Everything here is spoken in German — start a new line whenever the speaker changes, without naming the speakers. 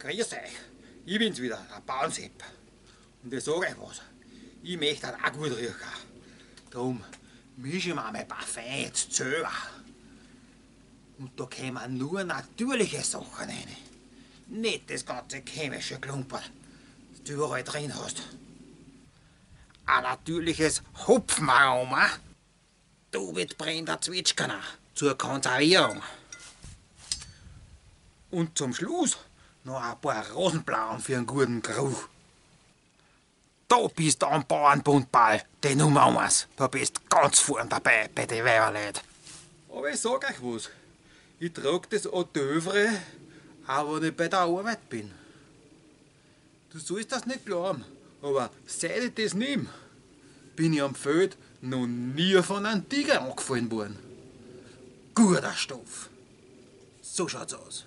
Grüß euch. Ich bin's wieder, der Bauernsepp. Und ich sag euch was. Ich möchte halt auch gut riechen. Drum mische ich mir mein Parfum jetzt selber. Und da kommen nur natürliche Sachen rein. Nicht das ganze chemische Klumperl, das du überall drin hast. Ein natürliches Hopfenaroma. Du mit brennender Zwetschgener zur Konservierung. Und zum Schluss noch ein paar Rosenblauen für einen guten Geruch. Da bist du am Bauernbundball, die Nummer eins. Da bist ganz vorn dabei bei den Weiberleuten. Aber ich sag euch was. Ich trag das Odövre, auch wenn ich bei der Arbeit bin. Du sollst das nicht glauben, aber seit ich das nehm, bin ich am Feld noch nie von einem Tiger angefallen worden. Guter Stoff. So schaut's aus.